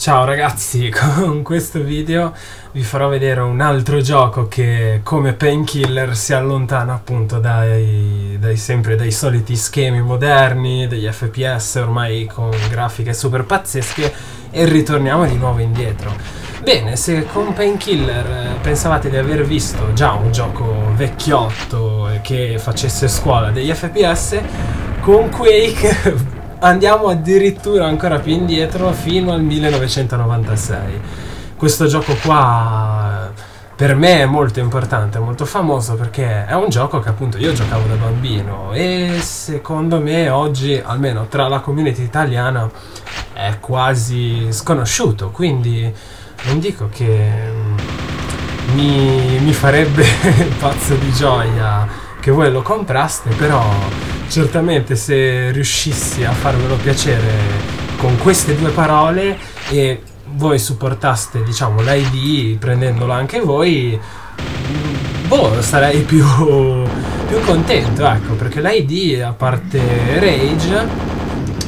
Ciao ragazzi, con questo video vi farò vedere un altro gioco che come Painkiller si allontana appunto dai, dai, sempre dai soliti schemi moderni, degli FPS ormai con grafiche super pazzesche e ritorniamo di nuovo indietro. Bene, se con Painkiller pensavate di aver visto già un gioco vecchiotto che facesse scuola degli FPS, con Quake andiamo addirittura ancora più indietro fino al 1996. Questo gioco qua per me è molto importante, molto famoso perché è un gioco che appunto io giocavo da bambino e secondo me oggi, almeno tra la community italiana, è quasi sconosciuto, quindi non dico che mm, mi, mi farebbe pazzo di gioia che voi lo compraste, però certamente se riuscissi a farvelo piacere con queste due parole e voi supportaste diciamo l'ID prendendolo anche voi boh sarei più, più contento ecco perché l'ID a parte Rage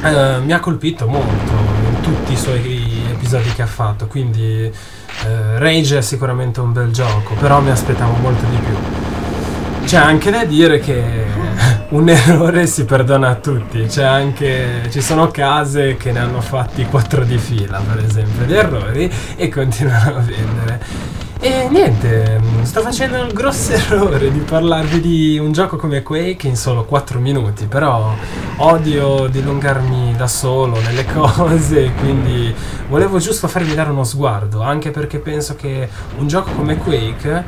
eh, mi ha colpito molto in tutti i suoi episodi che ha fatto quindi eh, Rage è sicuramente un bel gioco però mi aspettavo molto di più c'è anche da dire che un errore si perdona a tutti. C'è anche. Ci sono case che ne hanno fatti quattro di fila, per esempio, di errori e continuano a vendere. E niente, sto facendo il grosso errore di parlarvi di un gioco come Quake in solo 4 minuti, però odio dilungarmi da solo nelle cose, quindi volevo giusto farvi dare uno sguardo, anche perché penso che un gioco come Quake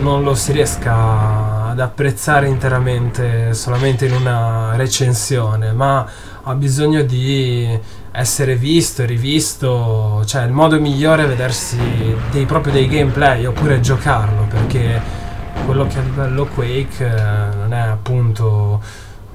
non lo si riesca ad apprezzare interamente solamente in una recensione, ma ha bisogno di essere visto e rivisto, cioè il modo migliore è vedersi dei, proprio dei gameplay oppure giocarlo, perché quello che è livello Quake eh, non è appunto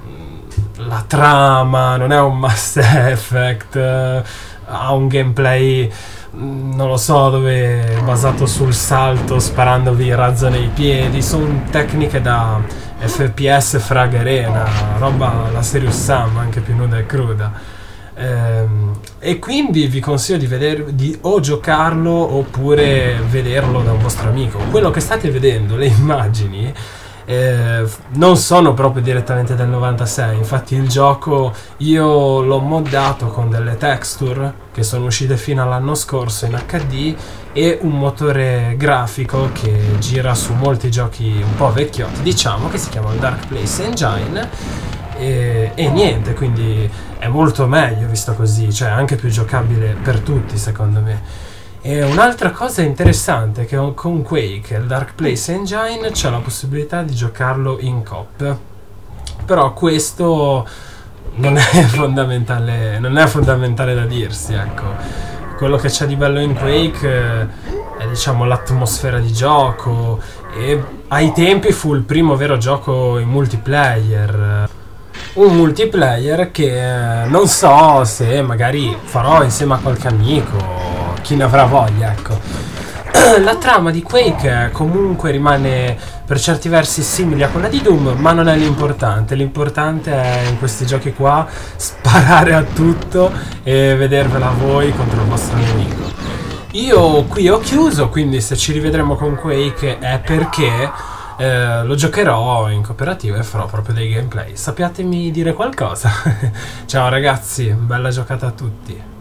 mm, la trama, non è un Mass Effect, eh, ha un gameplay non lo so dove basato sul salto sparandovi razzo nei piedi sono tecniche da FPS frag arena roba la Serious Sam anche più nuda e cruda. Ehm, e quindi vi consiglio di, vedere, di o giocarlo oppure vederlo da un vostro amico. Quello che state vedendo le immagini eh, non sono proprio direttamente del 96 infatti il gioco io l'ho moddato con delle texture che sono uscite fino all'anno scorso in HD e un motore grafico che gira su molti giochi un po' vecchiotti diciamo che si chiama Dark Place Engine e, e, niente, quindi è molto meglio visto così, cioè anche più giocabile per tutti secondo me. E un'altra cosa interessante è che con Quake, il Dark Place Engine, c'è la possibilità di giocarlo in cop. Però questo non è fondamentale, non è fondamentale da dirsi, ecco. Quello che c'è di bello in Quake eh, è diciamo l'atmosfera di gioco e ai tempi fu il primo vero gioco in multiplayer un multiplayer che eh, non so se magari farò insieme a qualche amico chi ne avrà voglia, ecco. La trama di Quake comunque rimane per certi versi simile a quella di Doom, ma non è l'importante. L'importante è in questi giochi qua sparare a tutto e vedervela voi contro il vostro nemico. Io qui ho chiuso, quindi se ci rivedremo con Quake è perché eh, lo giocherò in cooperativa e farò proprio dei gameplay. Sappiatemi dire qualcosa. Ciao ragazzi, bella giocata a tutti.